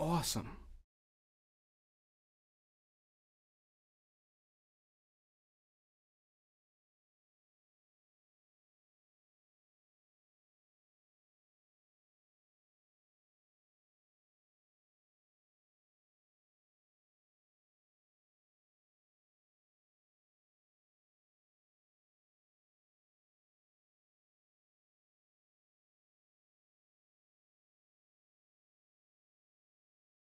awesome.